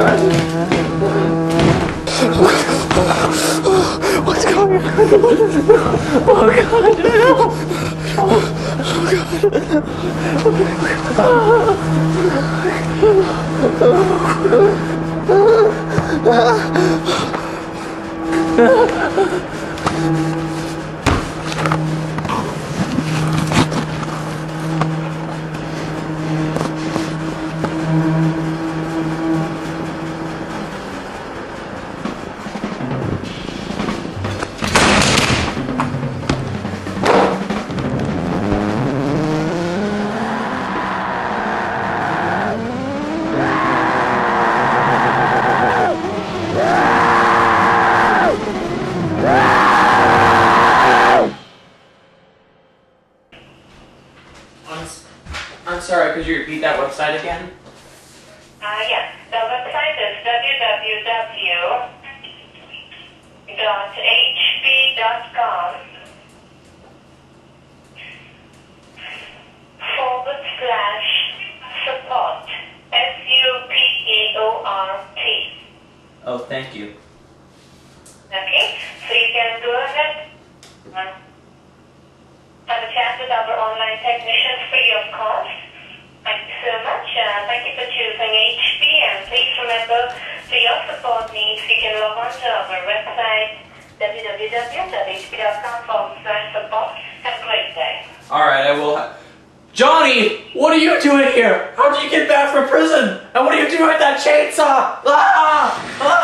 God. What's going on? Oh God. Oh God. I'm sorry, could you repeat that website again? Uh, yes, the website is www.hp.com forward slash support. S-U-P-E-O-R-T. Oh, thank you. Okay, so you can go ahead have a chat with our online technicians free of cost. Thank you so much. Uh, thank you for choosing HP and please remember for your support needs you can log on to our website www.hp.com forward support. Have a great day. Alright, I will Johnny! What are you doing here? How did you get back from prison? And what are you doing with that chainsaw? Ah! Ah!